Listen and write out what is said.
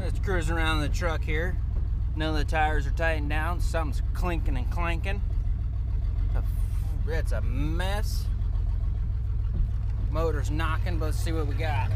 Let's cruise around the truck here. None of the tires are tightened down. Something's clinking and clanking. That's a mess. Motor's knocking, but let's see what we got.